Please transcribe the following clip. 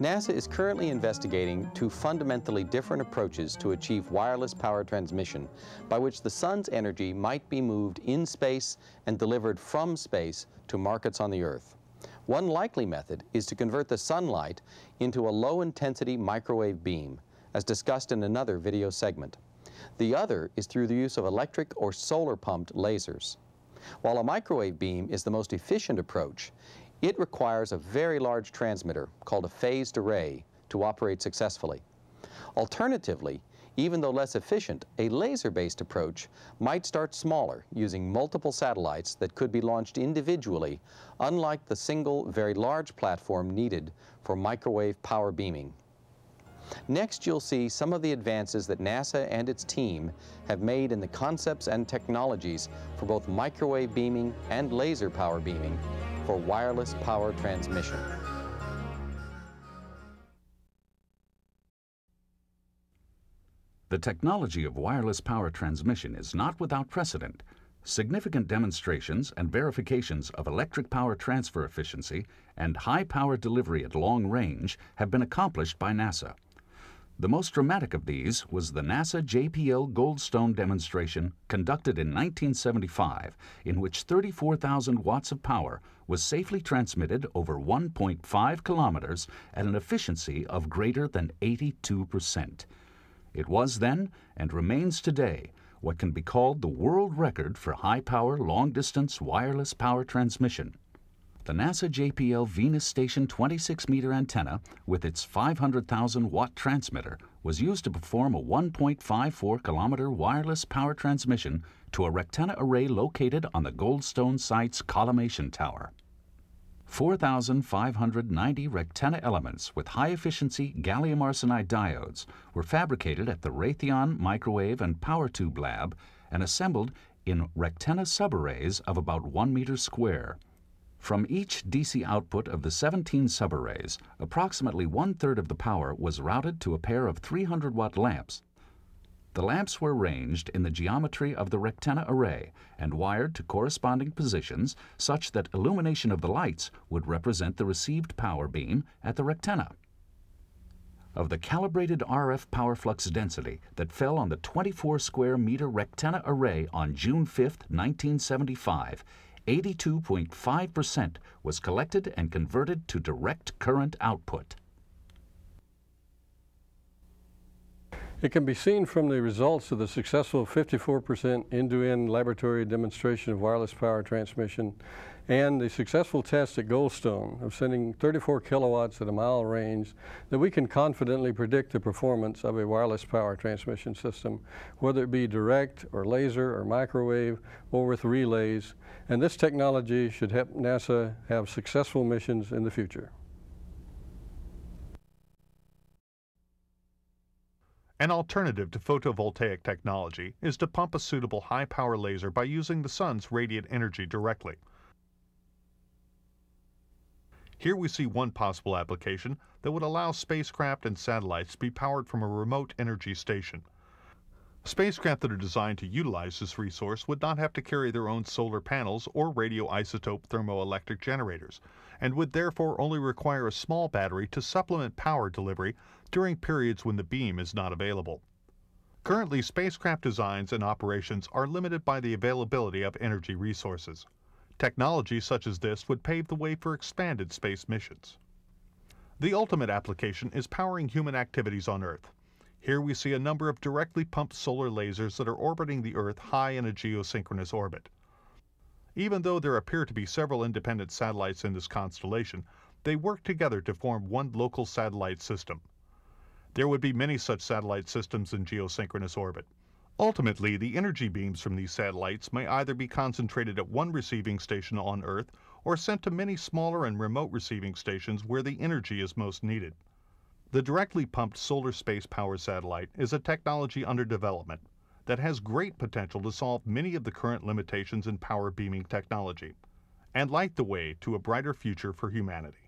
NASA is currently investigating two fundamentally different approaches to achieve wireless power transmission by which the sun's energy might be moved in space and delivered from space to markets on the Earth. One likely method is to convert the sunlight into a low-intensity microwave beam, as discussed in another video segment. The other is through the use of electric or solar-pumped lasers. While a microwave beam is the most efficient approach, it requires a very large transmitter, called a phased array, to operate successfully. Alternatively, even though less efficient, a laser-based approach might start smaller, using multiple satellites that could be launched individually, unlike the single, very large platform needed for microwave power beaming. Next, you'll see some of the advances that NASA and its team have made in the concepts and technologies for both microwave beaming and laser power beaming for wireless power transmission. The technology of wireless power transmission is not without precedent. Significant demonstrations and verifications of electric power transfer efficiency and high power delivery at long range have been accomplished by NASA. The most dramatic of these was the NASA JPL Goldstone demonstration conducted in 1975, in which 34,000 watts of power was safely transmitted over 1.5 kilometers at an efficiency of greater than 82 percent. It was then, and remains today, what can be called the world record for high-power, long-distance wireless power transmission. The NASA JPL Venus Station 26-meter antenna, with its 500,000 watt transmitter, was used to perform a 1.54 kilometer wireless power transmission to a Rectenna array located on the Goldstone site's collimation tower. 4,590 Rectenna elements with high-efficiency gallium arsenide diodes were fabricated at the Raytheon Microwave and Power Tube Lab and assembled in Rectenna subarrays of about 1 meter square. From each DC output of the 17 subarrays, approximately one-third of the power was routed to a pair of 300-watt lamps. The lamps were arranged in the geometry of the Rectenna array and wired to corresponding positions such that illumination of the lights would represent the received power beam at the Rectenna. Of the calibrated RF power flux density that fell on the 24 square meter Rectenna array on June 5, 1975, 82.5% was collected and converted to direct current output. It can be seen from the results of the successful 54% end-to-end laboratory demonstration of wireless power transmission and the successful test at Goldstone of sending 34 kilowatts at a mile range that we can confidently predict the performance of a wireless power transmission system, whether it be direct or laser or microwave or with relays. And this technology should help NASA have successful missions in the future. An alternative to photovoltaic technology is to pump a suitable high-power laser by using the sun's radiant energy directly. Here we see one possible application that would allow spacecraft and satellites to be powered from a remote energy station. Spacecraft that are designed to utilize this resource would not have to carry their own solar panels or radioisotope thermoelectric generators, and would therefore only require a small battery to supplement power delivery during periods when the beam is not available. Currently, spacecraft designs and operations are limited by the availability of energy resources. Technology such as this would pave the way for expanded space missions. The ultimate application is powering human activities on Earth. Here we see a number of directly pumped solar lasers that are orbiting the Earth high in a geosynchronous orbit. Even though there appear to be several independent satellites in this constellation, they work together to form one local satellite system. There would be many such satellite systems in geosynchronous orbit. Ultimately, the energy beams from these satellites may either be concentrated at one receiving station on Earth or sent to many smaller and remote receiving stations where the energy is most needed. The directly pumped solar space power satellite is a technology under development that has great potential to solve many of the current limitations in power beaming technology and light the way to a brighter future for humanity.